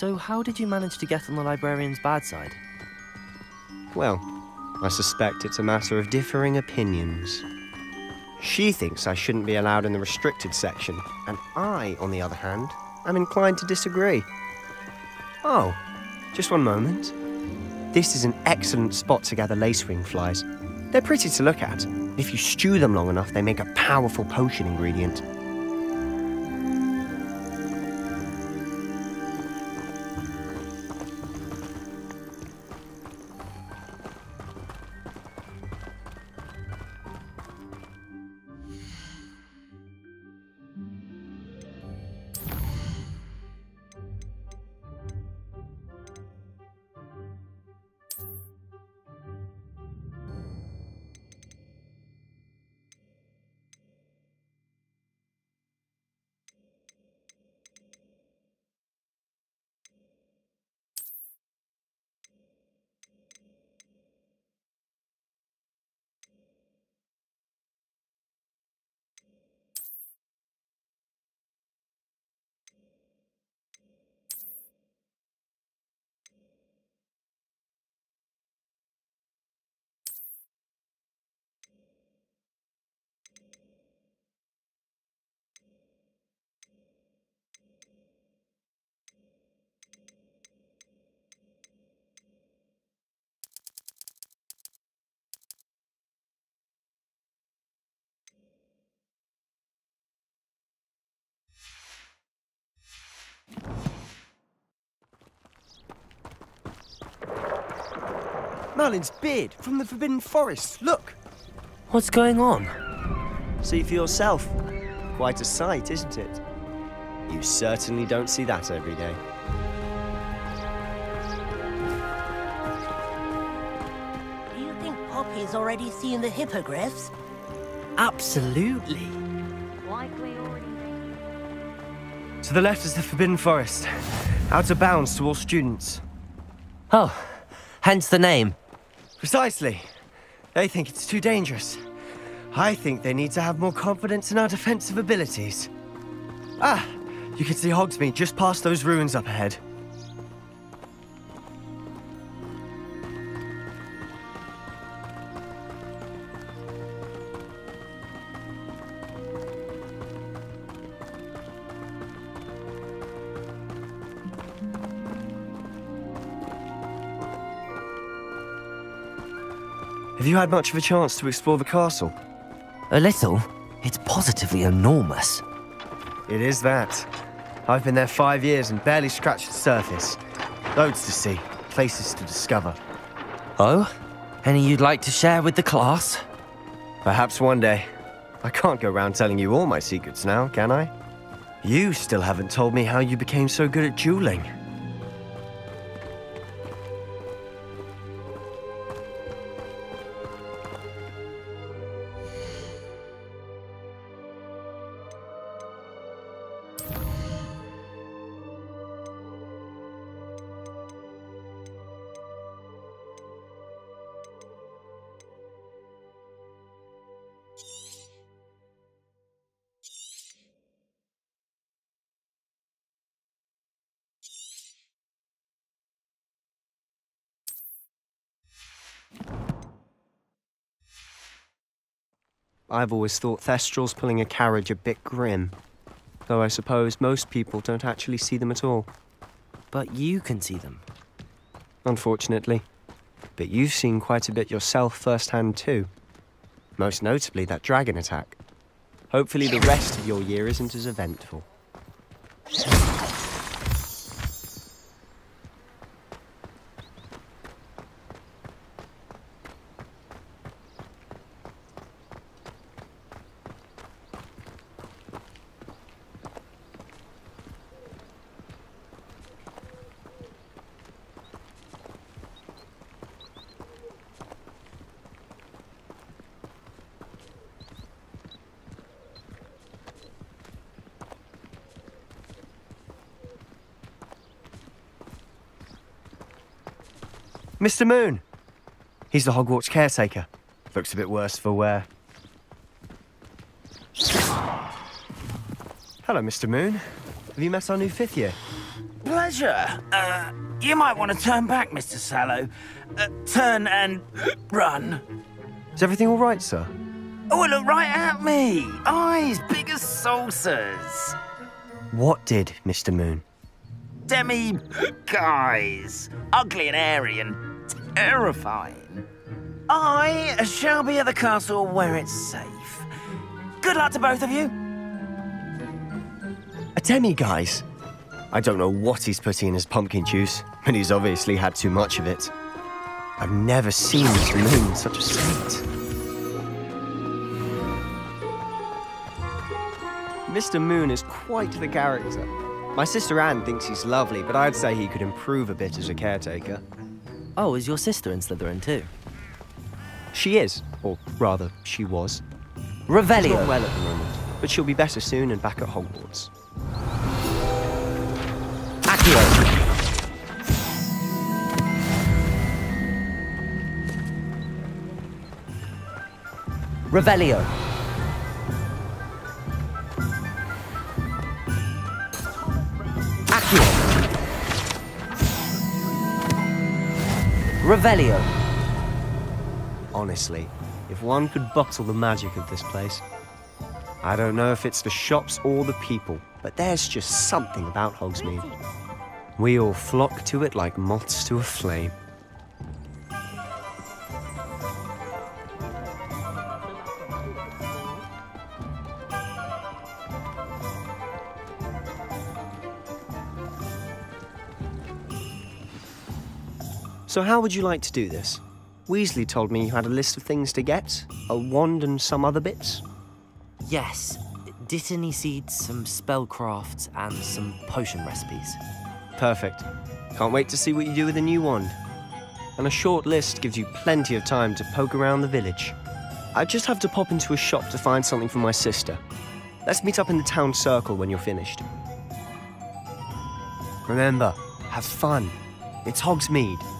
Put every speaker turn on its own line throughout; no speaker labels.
So how did you manage to get on the librarian's bad side?
Well, I suspect it's a matter of differing opinions. She thinks I shouldn't be allowed in the restricted section, and I, on the other hand, am inclined to disagree. Oh, just one moment. This is an excellent spot to gather lacewing flies. They're pretty to look at. And if you stew them long enough, they make a powerful potion ingredient. Merlin's beard from the Forbidden Forest. Look!
What's going on?
See for yourself. Quite a sight, isn't it? You certainly don't see that every day.
Do you think Poppy's already seen the hippogriffs?
Absolutely.
Likely already.
To the left is the Forbidden Forest. Out of bounds to all students.
Oh, hence the name.
Precisely. They think it's too dangerous. I think they need to have more confidence in our defensive abilities. Ah, you can see Hogsmeade just past those ruins up ahead. Have you had much of a chance to explore the castle?
A little. It's positively enormous.
It is that. I've been there five years and barely scratched the surface. Loads to see, places to discover.
Oh? Any you'd like to share with the class?
Perhaps one day. I can't go around telling you all my secrets now, can I? You still haven't told me how you became so good at dueling. I've always thought Thestrals pulling a carriage a bit grim. Though I suppose most people don't actually see them at all.
But you can see them.
Unfortunately. But you've seen quite a bit yourself firsthand too. Most notably that dragon attack. Hopefully the rest of your year isn't as eventful. Mr. Moon! He's the Hogwarts caretaker. Looks a bit worse for wear. Hello, Mr. Moon. Have you met our new fifth year?
pleasure. Uh, you might want to turn back, Mr. Sallow. Uh, turn and run.
Is everything all right, sir?
Oh, look right at me. Eyes big as saucers.
What did, Mr. Moon?
Demi guys. Ugly and airy and terrifying. I shall be at the castle where it's safe. Good luck to both of you.
A Demiguise. I don't know what he's putting in his pumpkin juice, but he's obviously had too much of it. I've never seen Mr. Moon in such a state. Mr. Moon is quite the character. My sister Anne thinks he's lovely, but I'd say he could improve a bit as a caretaker.
Oh, is your sister in Slytherin too?
She is, or rather, she was.
Revelio.
Not well at the moment, but she'll be better soon and back at Hogwarts.
Accio. Revelio. Revelio.
Honestly, if one could bottle the magic of this place. I don't know if it's the shops or the people, but there's just something about Hogsmeade. We all flock to it like moths to a flame. So how would you like to do this? Weasley told me you had a list of things to get, a wand and some other bits.
Yes. Dittany seeds, some spellcrafts, and some potion recipes.
Perfect. Can't wait to see what you do with the new wand. And a short list gives you plenty of time to poke around the village. I just have to pop into a shop to find something for my sister. Let's meet up in the town circle when you're finished. Remember, have fun. It's Hogsmeade.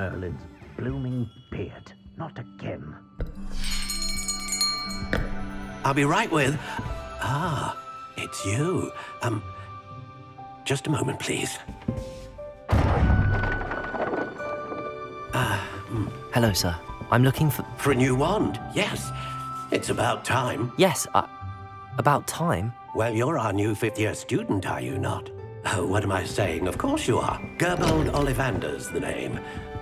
Merlin's blooming beard. Not again.
I'll be right with. Ah, it's you. Um, just a moment, please.
Hello, sir. I'm looking for.
For a new wand, yes. It's about time.
Yes, uh, about time.
Well, you're our new fifth year student, are you not? Oh, what am I saying? Of course you are. Gerbold Ollivander's the name.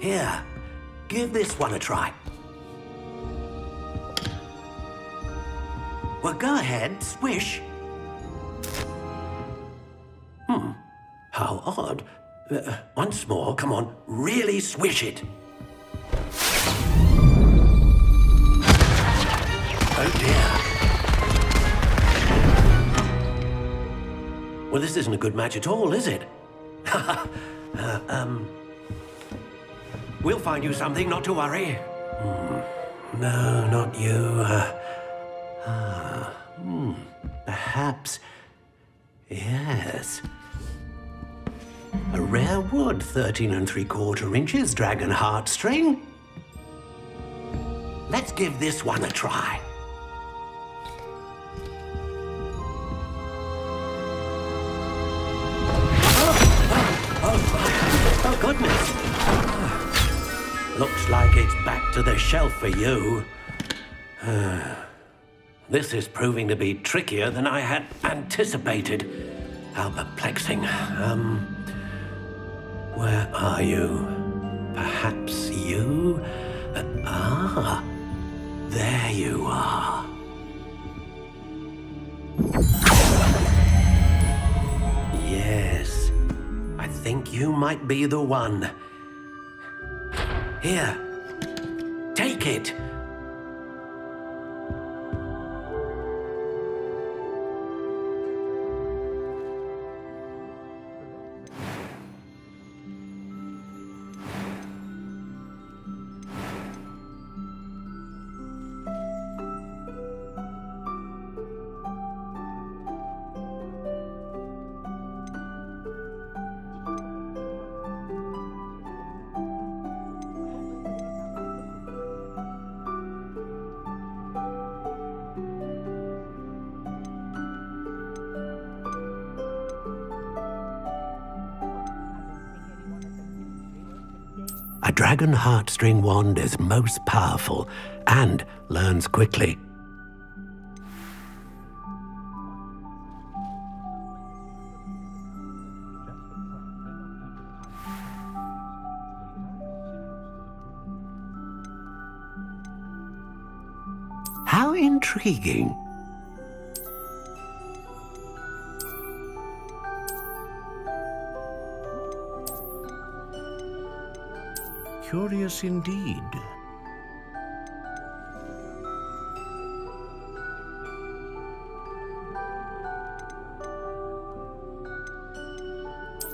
Here, give this one a try. Well, go ahead, swish. Hmm. How odd. Uh, once more, come on, really swish it. Oh dear. Well, this isn't a good match at all, is it? uh, um. We'll find you something, not to worry. Hmm. No, not you. Uh, ah, hmm. Perhaps. Yes. A rare wood, 13 and three quarter inches, dragon heartstring. Let's give this one a try. Looks like it's back to the shelf for you. this is proving to be trickier than I had anticipated. How perplexing. Um, where are you? Perhaps you? Uh, ah, there you are. Yes, I think you might be the one. Here, take it. A dragon heartstring wand is most powerful and learns quickly. How intriguing.
Curious indeed.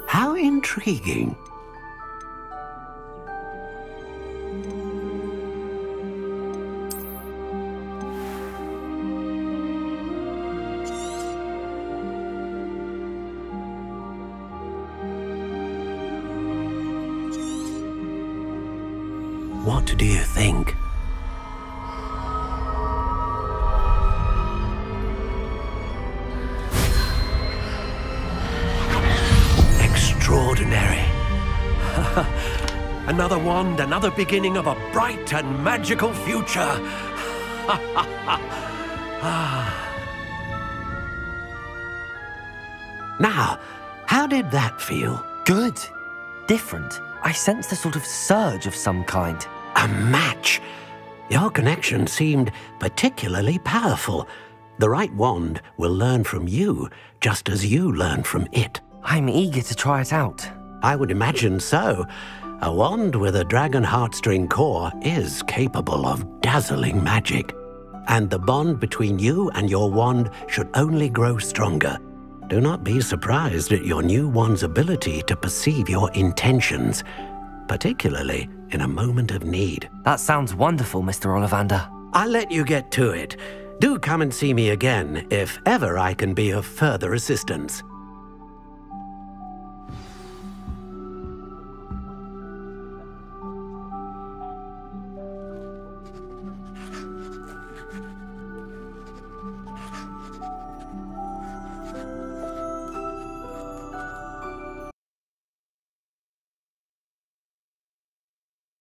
How intriguing. Extraordinary. another wand, another beginning of a bright and magical future. now, how did that feel?
Good. Different. I sensed a sort of surge of some kind.
A match. Your connection seemed particularly powerful. The right wand will learn from you, just as you learn from it.
I'm eager to try it out.
I would imagine so. A wand with a dragon heartstring core is capable of dazzling magic. And the bond between you and your wand should only grow stronger. Do not be surprised at your new wand's ability to perceive your intentions, particularly in a moment of need.
That sounds wonderful, Mr. Ollivander.
I'll let you get to it. Do come and see me again if ever I can be of further assistance.